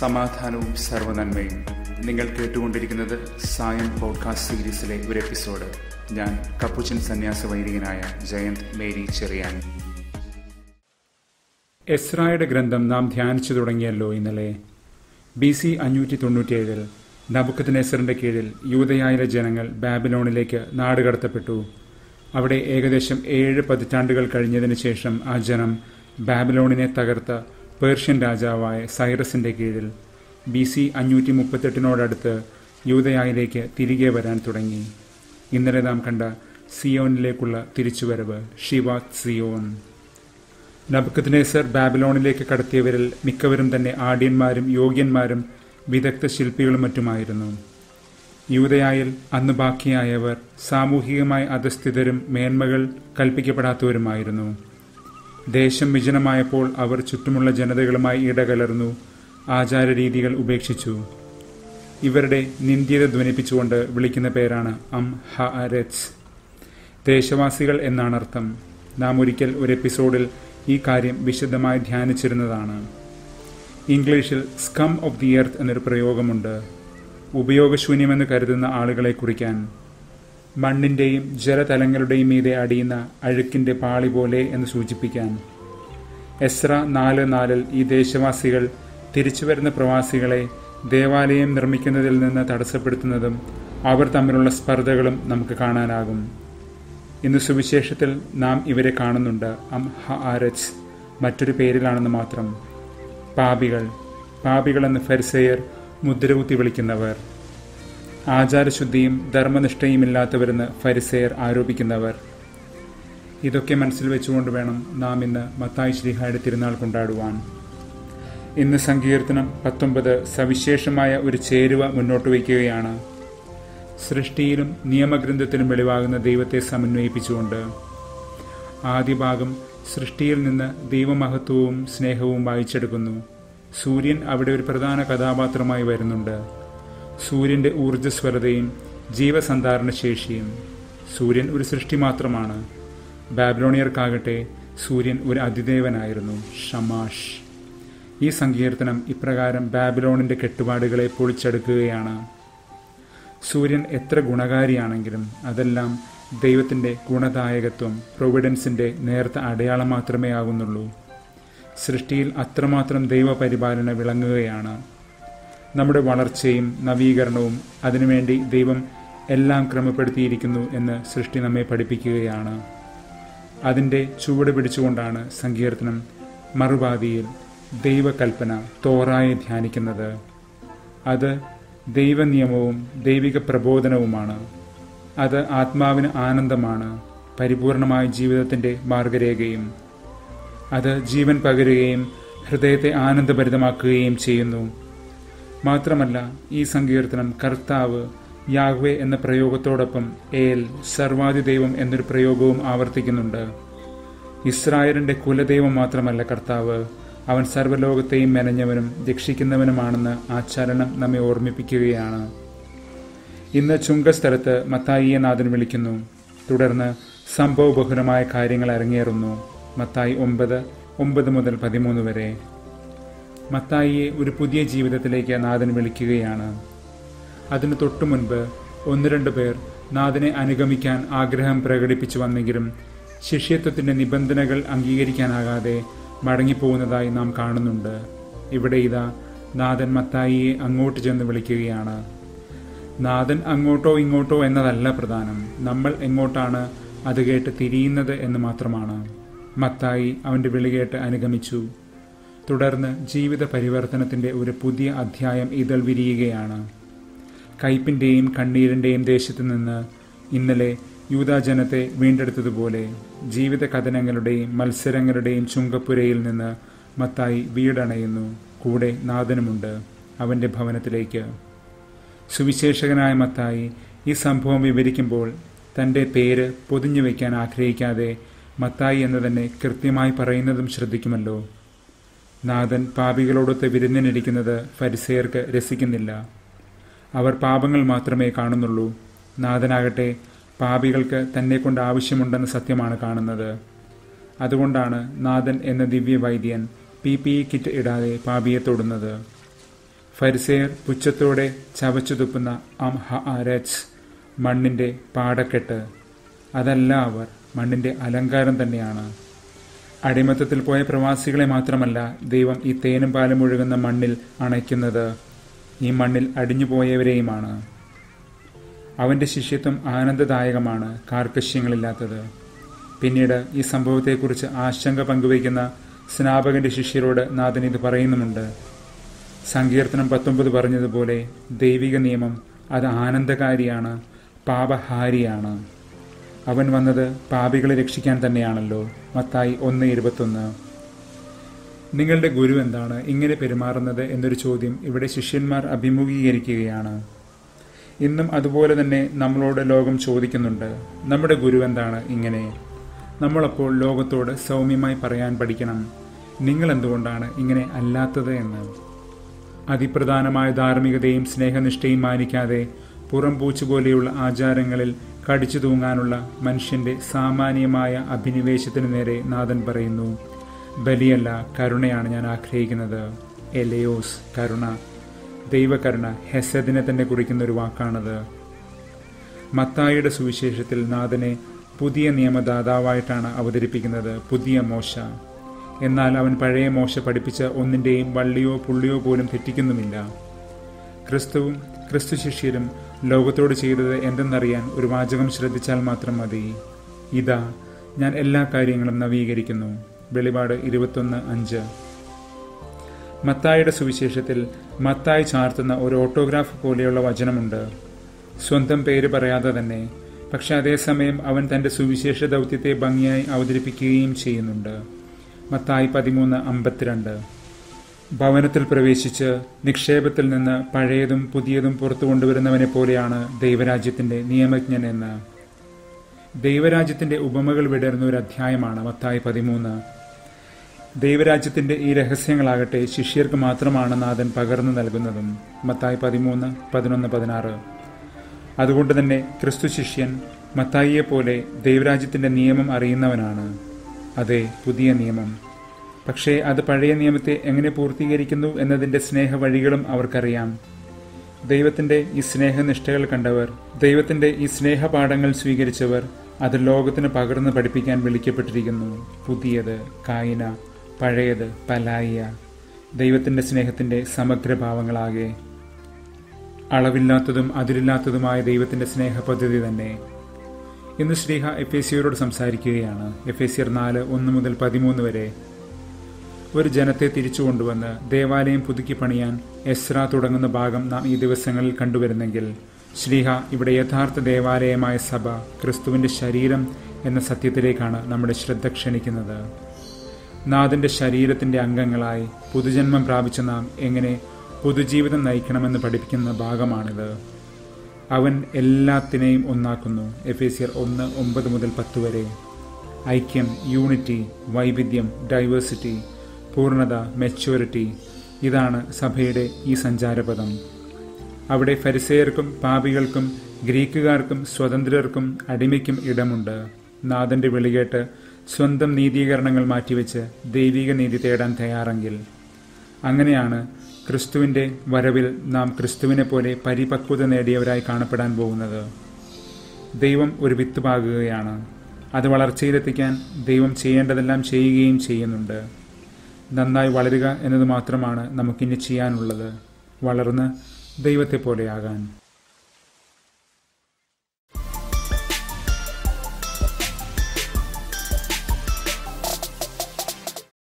സമാധാനവും സർവനന്മയും നിങ്ങൾ കേട്ടുകൊണ്ടിരിക്കുന്നത് സായം പോഡ്കാസ്റ്റ് സീരീസിലെ ഒരു എപ്പിസോഡ് ഞാൻ കപ്പുച്ചൻ സന്യാസ വൈദികനായ ജയന്ത് മേരി ചെറിയാൻ. എസ്രായുടെ ഗ്രന്ഥം നാം ധ്യാനിച്ചു തുടങ്ങിയല്ലോ ഇന്നലെ. ബി സി അഞ്ഞൂറ്റി തൊണ്ണൂറ്റിയേഴിൽ നബുക്കത്ത് കീഴിൽ യൂതയായിലെ ജനങ്ങൾ ബാബിലോണിലേക്ക് നാടുകടത്തപ്പെട്ടു അവിടെ ഏകദേശം ഏഴ് പതിറ്റാണ്ടുകൾ കഴിഞ്ഞതിന് ശേഷം ആ ജനം ബാബിലോണിനെ തകർത്ത പേർഷ്യൻ രാജാവായ സൈറസിന്റെ കീഴിൽ ബി സി അഞ്ഞൂറ്റി മുപ്പത്തെട്ടിനോടടുത്ത് യൂതയായിലേക്ക് തിരികെ വരാൻ തുടങ്ങി. ഇന്നലെ നാം കണ്ട സിയോനിലേക്കുള്ള തിരിച്ചുവരവ് ഷിവാത് സിയോൻ. നബുക്കദ്നേസർ ബാബിലോണിലേക്ക് കടത്തിയവരിൽ മിക്കവരും തന്നെ ആഡ്യന്മാരും യോഗ്യന്മാരും വിദഗ്ധ ശില്പികളും മറ്റുമായിരുന്നു. യൂതയായിൽ അന്ന് ബാക്കിയായവർ സാമൂഹികമായി അധസ്ഥിതരും മേന്മകൾ കൽപ്പിക്കപ്പെടാത്തവരുമായിരുന്നു. ദേശം വിജനമായപ്പോൾ അവർ ചുറ്റുമുള്ള ജനതകളുമായി ഇടകലർന്നു ആചാരരീതികൾ ഉപേക്ഷിച്ചു. ഇവരുടെ നിന്ദ്യത ധ്വനിപ്പിച്ചുകൊണ്ട് വിളിക്കുന്ന പേരാണ് അം ഹ ദേശവാസികൾ എന്നാണ് അർത്ഥം. നാം ഒരിക്കൽ ഒരു എപ്പിസോഡിൽ ഈ കാര്യം വിശദമായി ധ്യാനിച്ചിരുന്നതാണ്. ഇംഗ്ലീഷിൽ സ്കം ഓഫ് ദി എർത്ത് എന്നൊരു പ്രയോഗമുണ്ട്. ഉപയോഗശൂന്യമെന്ന് കരുതുന്ന ആളുകളെ കുറിക്കാൻ മണ്ണിന്റെയും ജലതലങ്ങളുടെയും മീതെ അടിയുന്ന അഴുക്കിന്റെ പാളി പോലെ എന്ന് സൂചിപ്പിക്കാൻ. എസ്ര നാല് നാലിൽ ഈ ദേശവാസികൾ തിരിച്ചുവരുന്ന പ്രവാസികളെ ദേവാലയം നിർമ്മിക്കുന്നതിൽ നിന്ന് തടസ്സപ്പെടുത്തുന്നതും അവർ തമ്മിലുള്ള സ്പർദ്ധകളും നമുക്ക് കാണാനാകും. ഇന്ന് സുവിശേഷത്തിൽ നാം ഇവരെ കാണുന്നുണ്ട്. അം ഹ ആരച്ച് മറ്റൊരു പേരിലാണെന്ന് മാത്രം. പാപികൾ. പാപികളെന്ന് ഫരിസെയർ മുദ്രകുത്തി വിളിക്കുന്നവർ. ആചാരശുദ്ധിയും ധർമ്മനിഷ്ഠയും ഇല്ലാത്തവരെന്ന് ഫരിസെയർ ആരോപിക്കുന്നവർ. ഇതൊക്കെ മനസ്സിൽ വെച്ചുകൊണ്ട് വേണം നാം ഇന്ന് മത്തായി ശ്രീഹായുടെ തിരുനാൾ കൊണ്ടാടുവാൻ. ഇന്ന് സങ്കീർത്തനം പത്തൊമ്പത് സവിശേഷമായ ഒരു ചേരുവ മുന്നോട്ട് വയ്ക്കുകയാണ്. സൃഷ്ടിയിലും നിയമഗ്രന്ഥത്തിലും വെളിവാകുന്ന ദൈവത്തെ സമന്വയിപ്പിച്ചുകൊണ്ട്. ആദ്യ ഭാഗം സൃഷ്ടിയിൽ നിന്ന് ദൈവമഹത്വവും സ്നേഹവും വായിച്ചെടുക്കുന്നു. സൂര്യൻ അവിടെ ഒരു പ്രധാന കഥാപാത്രമായി വരുന്നുണ്ട്. സൂര്യന്റെ ഊർജസ്വലതയും ജീവസന്ധാരണ ശേഷിയും. സൂര്യൻ ഒരു സൃഷ്ടി മാത്രമാണ്. ബാബ്ലോണിയർക്കാകട്ടെ സൂര്യൻ ഒരു അതിദേവനായിരുന്നു ഷമാഷ്. ഈ സങ്കീർത്തനം ഇപ്രകാരം ബാബിലോണിന്റെ കെട്ടുപാടുകളെ പൊളിച്ചെടുക്കുകയാണ്. സൂര്യൻ എത്ര ഗുണകാരിയാണെങ്കിലും അതെല്ലാം ദൈവത്തിന്റെ ഗുണദായകത്വം പ്രൊവിഡൻസിന്റെ നേർത്ത അടയാളം മാത്രമേ ആകുന്നുള്ളൂ. സൃഷ്ടിയിൽ അത്രമാത്രം ദൈവപരിപാലന വിളങ്ങുകയാണ് നമ്മുടെ വളർച്ചയും നവീകരണവും അതിനുവേണ്ടി ദൈവം എല്ലാം ക്രമപ്പെടുത്തിയിരിക്കുന്നു എന്ന് സൃഷ്ടി നമ്മെ പഠിപ്പിക്കുകയാണ്. അതിന്റെ ചുവട് പിടിച്ചുകൊണ്ടാണ് സങ്കീർത്തനം മറുപാതിയിൽ ദൈവകൽപ്പന തോറായി ധ്യാനിക്കുന്നത്. അത് ദൈവനിയമവും ദൈവിക പ്രബോധനവുമാണ്. അത് ആത്മാവിന് ആനന്ദമാണ് പരിപൂർണമായ ജീവിതത്തിന്റെ മാർഗരേഖയും. അത് ജീവൻ പകരുകയും ഹൃദയത്തെ ആനന്ദഭരിതമാക്കുകയും ചെയ്യുന്നു. മാത്രമല്ല ഈ സങ്കീർത്തനം കർത്താവ് യാഹ്വെ എന്ന പ്രയോഗത്തോടൊപ്പം ഏൽ സർവാധി ദൈവം എന്നൊരു പ്രയോഗവും ആവർത്തിക്കുന്നുണ്ട്. ഇസ്രായേലിന്റെ കുലദൈവം മാത്രമല്ല കർത്താവ് അവൻ സർവലോകത്തെയും മെനഞ്ഞവനും രക്ഷിക്കുന്നവനുമാണെന്ന് ആചരണം നമ്മെ ഓർമ്മിപ്പിക്കുകയാണ്. ഇന്ന് ചുങ്കസ്ഥലത്ത് മത്തായിയെ നാഥൻ വിളിക്കുന്നു. തുടർന്ന് സംഭവബഹുലമായ കാര്യങ്ങൾ അരങ്ങേറുന്നു. മത്തായി ഒമ്പത് ഒമ്പത് മുതൽ പതിമൂന്ന് വരെ. മത്തായിയെ ഒരു പുതിയ ജീവിതത്തിലേക്ക് നാഥൻ വിളിക്കുകയാണ്. അതിനു തൊട്ടു മുൻപ് ഒന്ന് രണ്ട് പേർ നാഥനെ അനുഗമിക്കാൻ ആഗ്രഹം പ്രകടിപ്പിച്ചു വന്നെങ്കിലും ശിഷ്യത്വത്തിന്റെ നിബന്ധനകൾ അംഗീകരിക്കാനാകാതെ മടങ്ങിപ്പോകുന്നതായി നാം കാണുന്നുണ്ട്. ഇവിടെ ഇതാ നാഥൻ മത്തായിയെ അങ്ങോട്ട് ചെന്ന് വിളിക്കുകയാണ്. നാഥൻ അങ്ങോട്ടോ ഇങ്ങോട്ടോ എന്നതല്ല പ്രധാനം. നമ്മൾ എങ്ങോട്ടാണ് അത് കേട്ട് തിരിയുന്നത് എന്ന് മാത്രമാണ്. മത്തായി അവന്റെ വിളി കേട്ട് അനുഗമിച്ചു. തുടർന്ന് ജീവിത പരിവർത്തനത്തിന്റെ ഒരു പുതിയ അധ്യായം ഇതൾ വിരിയുകയാണ്. കയ്പിന്റെയും കണ്ണീരിന്റെയും ദേശത്തു നിന്ന് ഇന്നലെ യൂതാജനത്തെ വീണ്ടെടുത്തതുപോലെ ജീവിത കഥനങ്ങളുടെയും മത്സരങ്ങളുടെയും ചുങ്കപ്പുരയിൽ നിന്ന് മത്തായി വീടണയുന്നു. കൂടെ നാഥനുമുണ്ട് അവന്റെ ഭവനത്തിലേക്ക്. സുവിശേഷകനായ മത്തായി ഈ സംഭവം വിവരിക്കുമ്പോൾ തന്റെ പേര് പൊതിഞ്ഞു വയ്ക്കാൻ ആഗ്രഹിക്കാതെ മത്തായി എന്ന് തന്നെ കൃത്യമായി പറയുന്നതും ശ്രദ്ധിക്കുമല്ലോ. നാഥൻ പാപികളോടൊത്ത് വിരുന്നിനിരിക്കുന്നത് ഫരിസേയർക്ക് രസിക്കുന്നില്ല. അവർ പാപങ്ങൾ മാത്രമേ കാണുന്നുള്ളൂ. നാഥനാകട്ടെ പാപികൾക്ക് തന്നെ കൊണ്ട് ആവശ്യമുണ്ടെന്ന സത്യമാണ് കാണുന്നത്. അതുകൊണ്ടാണ് നാഥൻ എന്ന ദിവ്യവൈദ്യൻ പി പി ഇ കിറ്റ് ഇടാതെ പാപിയെ തൊടുന്നത്. ഫരിസേയർ പുച്ഛത്തോടെ ചവച്ചു തുപ്പുന്ന അം ഹ അരച്ച് മണ്ണിന്റെ പാടക്കെട്ട്. അതല്ല അവർ മണ്ണിന്റെ അലങ്കാരം തന്നെയാണ്. അടിമത്തത്തിൽ പോയ പ്രവാസികളെ മാത്രമല്ല ദൈവം ഈ തേനും പാലും ഒഴുകുന്ന മണ്ണിൽ അണയ്ക്കുന്നത്. ഈ മണ്ണിൽ അടിഞ്ഞുപോയവരെയുമാണ്. അവന്റെ ശിഷ്യത്വം ആനന്ദദായകമാണ് കാർക്കശ്യങ്ങളില്ലാത്തത്. പിന്നീട് ഈ സംഭവത്തെക്കുറിച്ച് ആശങ്ക പങ്കുവയ്ക്കുന്ന സ്നാപകന്റെ ശിഷ്യരോട് നാഥൻ ഇത് പറയുന്നുമുണ്ട്. സങ്കീർത്തനം പത്തൊമ്പത് പറഞ്ഞതുപോലെ ദൈവിക നിയമം അത് ആനന്ദകാരിയാണ് പാപഹാരിയാണ്. അവൻ വന്നത് പാപികളെ രക്ഷിക്കാൻ തന്നെയാണല്ലോ. മത്തായി ഒന്ന് ഇരുപത്തൊന്ന്. നിങ്ങളുടെ ഗുരു എന്താണ് ഇങ്ങനെ പെരുമാറുന്നത് എന്നൊരു ചോദ്യം ഇവിടെ ശിഷ്യന്മാർ അഭിമുഖീകരിക്കുകയാണ്. ഇന്നും അതുപോലെ തന്നെ നമ്മളോട് ലോകം ചോദിക്കുന്നുണ്ട്. നമ്മുടെ ഗുരു എന്താണ് ഇങ്ങനെ? നമ്മളപ്പോൾ ലോകത്തോട് സൗമ്യമായി പറയാൻ പഠിക്കണം. നിങ്ങൾ എന്തുകൊണ്ടാണ് ഇങ്ങനെ അല്ലാത്തത് എന്ന്? അതിപ്രധാനമായ ധാർമ്മികതയും സ്നേഹനിഷ്ഠയും മാനിക്കാതെ പുറംപൂച്ചു പോലെയുള്ള ആചാരങ്ങളിൽ കടിച്ചു തൂങ്ങാനുള്ള മനുഷ്യന്റെ സാമാന്യമായ അഭിനിവേശത്തിനു നേരെ നാഥൻ പറയുന്നു ബലിയല്ല കരുണയാണ് ഞാൻ ആഗ്രഹിക്കുന്നത്. എലയോസ് കരുണ. ദൈവകരുണ ഹെസദിനെ തന്നെ കുറിക്കുന്ന ഒരു വാക്കാണത്. മത്തായിയുടെ സുവിശേഷത്തിൽ നാഥനെ പുതിയ നിയമദാതാവായിട്ടാണ് അവതരിപ്പിക്കുന്നത് പുതിയ മോശ. എന്നാൽ അവൻ പഴയ മോശ പഠിപ്പിച്ച ഒന്നിന്റെയും വള്ളിയോ പുള്ളിയോ പോലും തെറ്റിക്കുന്നുമില്ല. ക്രിസ്തുവും ക്രിസ്തു ശിഷ്യരും ലോകത്തോട് ചെയ്തത് എന്തെന്നറിയാൻ ഒരു വാചകം ശ്രദ്ധിച്ചാൽ മാത്രം മതി. ഇതാ ഞാൻ എല്ലാ കാര്യങ്ങളും നവീകരിക്കുന്നു. വെളിപാട് ഇരുപത്തൊന്ന് അഞ്ച്. മത്തായുടെ സുവിശേഷത്തിൽ മത്തായി ചാർത്തുന്ന ഒരു ഓട്ടോഗ്രാഫ് പോലെയുള്ള വചനമുണ്ട്. സ്വന്തം പേര് പറയാതെ തന്നെ പക്ഷെ അതേസമയം അവൻ തന്റെ സുവിശേഷ ദൗത്യത്തെ ഭംഗിയായി അവതരിപ്പിക്കുകയും ചെയ്യുന്നുണ്ട്. മത്തായി പതിമൂന്ന് അമ്പത്തിരണ്ട്. ഭവനത്തിൽ പ്രവേശിച്ച് നിക്ഷേപത്തിൽ നിന്ന് പഴയതും പുതിയതും പുറത്തു കൊണ്ടുവരുന്നവനെ പോലെയാണ് ദൈവരാജ്യത്തിന്റെ നിയമജ്ഞൻ എന്ന്. ദൈവരാജ്യത്തിന്റെ ഉപമകൾ വിടരുന്ന ഒരു അധ്യായമാണ് മത്തായി പതിമൂന്ന്. ദൈവരാജ്യത്തിന്റെ ഈ രഹസ്യങ്ങളാകട്ടെ ശിഷ്യർക്ക് മാത്രമാണ് നാഥൻ പകർന്നു നൽകുന്നതും. മത്തായി പതിമൂന്ന് പതിനൊന്ന് പതിനാറ്. അതുകൊണ്ട് തന്നെ ക്രിസ്തു ശിഷ്യൻ മത്തായിയെ പോലെ ദൈവരാജ്യത്തിന്റെ നിയമം അറിയുന്നവനാണ്. അതെ പുതിയ നിയമം. പക്ഷേ അത് പഴയ നിയമത്തെ എങ്ങനെ പൂർത്തീകരിക്കുന്നു എന്നതിന്റെ സ്നേഹ വഴികളും അവർക്കറിയാം. ദൈവത്തിന്റെ ഈ സ്നേഹനിഷ്ഠകൾ കണ്ടവർ ദൈവത്തിന്റെ ഈ സ്നേഹപാഠങ്ങൾ സ്വീകരിച്ചവർ അത് ലോകത്തിന് പകർന്ന് പഠിപ്പിക്കാൻ വിളിക്കപ്പെട്ടിരിക്കുന്നു. പുതിയത് കായന പഴയത് പലായിയ. ദൈവത്തിന്റെ സ്നേഹത്തിന്റെ സമഗ്രഭാവങ്ങളാകെ. അളവില്ലാത്തതും അതിരില്ലാത്തതുമായ ദൈവത്തിന്റെ സ്നേഹ പദ്ധതി തന്നെ. ഇന്ന് ശ്രീഹ എഫ് എ സിയോട് സംസാരിക്കുകയാണ്. എഫ് എ സിയർ നാല് ഒന്ന് മുതൽ പതിമൂന്ന് വരെ ഒരു ജനത്തെ തിരിച്ചു കൊണ്ടുവന്ന് ദേവാലയം പുതുക്കി പണിയാൻ എസ്ര തുടങ്ങുന്ന ഭാഗം നാം ഈ ദിവസങ്ങളിൽ കണ്ടുവരുന്നെങ്കിൽ ശ്രീഹ ഇവിടെ യഥാർത്ഥ ദേവാലയമായ സഭ ക്രിസ്തുവിന്റെ ശരീരം എന്ന സത്യത്തിലേക്കാണ് നമ്മുടെ ശ്രദ്ധ ക്ഷണിക്കുന്നത്. നാഥന്റെ ശരീരത്തിന്റെ അംഗങ്ങളായി പുതുജന്മം പ്രാപിച്ച നാം എങ്ങനെ പൊതുജീവിതം നയിക്കണമെന്ന് പഠിപ്പിക്കുന്ന ഭാഗമാണിത്. അവൻ എല്ലാത്തിനെയും ഒന്നാക്കുന്നു. എഫേസിയർ ഒന്ന് ഒമ്പത് മുതൽ പത്ത് വരെ. ഐക്യം യൂണിറ്റി വൈവിധ്യം ഡൈവേഴ്സിറ്റി പൂർണത മെച്യൂരിറ്റി ഇതാണ് സഭയുടെ ഈ സഞ്ചാരപദം. അവിടെ ഫരിസേയർക്കും പാപികൾക്കും ഗ്രീക്കുകാർക്കും സ്വതന്ത്രർക്കും അടിമയ്ക്കും ഇടമുണ്ട്. നാഥന്റെ വിളികേട്ട് സ്വന്തം നീതീകരണങ്ങൾ മാറ്റിവെച്ച് ദൈവിക നീതി തേടാൻ തയ്യാറെങ്കിൽ. അങ്ങനെയാണ് ക്രിസ്തുവിന്റെ വരവിൽ നാം ക്രിസ്തുവിനെ പോലെ പരിപക്വത നേടിയവരായി കാണപ്പെടാൻ പോകുന്നത്. ദൈവം ഒരു വിത്ത് പാകുകയാണ് അത് വളർച്ചയിലെത്തിക്കാൻ ദൈവം ചെയ്യേണ്ടതെല്ലാം ചെയ്യുകയും ചെയ്യുന്നുണ്ട്. നന്നായി വളരുക എന്നത് മാത്രമാണ് നമുക്കിനി ചെയ്യാനുള്ളത്. വളർന്ന് ദൈവത്തെ പോലെയാകാൻ